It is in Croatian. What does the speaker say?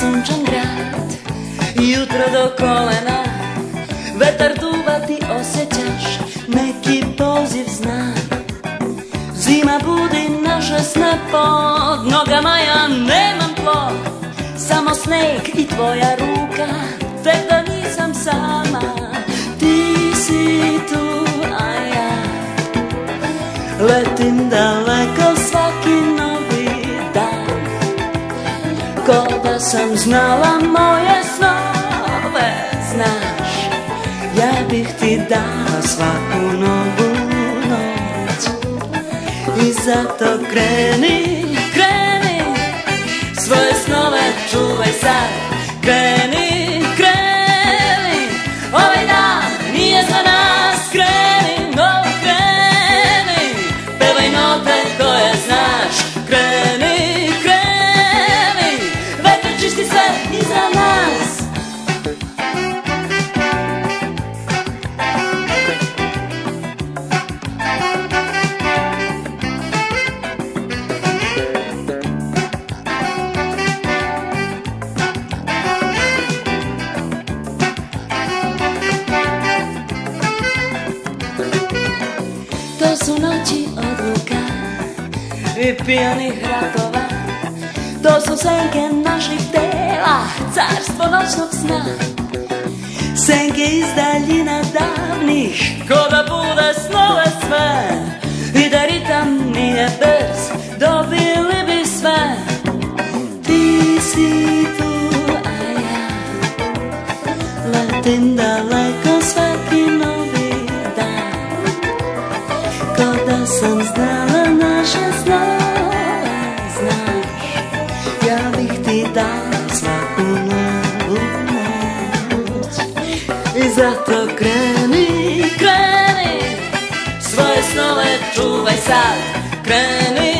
sunčan grad. Jutro do kolena Vetar duva ti osjećaš Neki poziv zna. Zima budi naše sne pod nogama Ja nemam tlo Samo sneg i tvoja ruka Tek da nisam sama. Ti si tu, a ja Letim daleko svaki Ko da sam znala moje snove Znaš, ja bih ti dala svaku novu noć. I zato kreni, kreni Svoje snove čuvaj sad Kreni, To su noći odluka i pijanih ratova. To su senke naših tela, carstvo noćnog sna. Senke iz daljina davnih, ko da bude snove sve. I da ritam nije brz, dobili sam znala naše snove Znaš, ja bih ti dala svaku novu noć. I zato kreni, kreni Svoje snove čuvaj sad. Kreni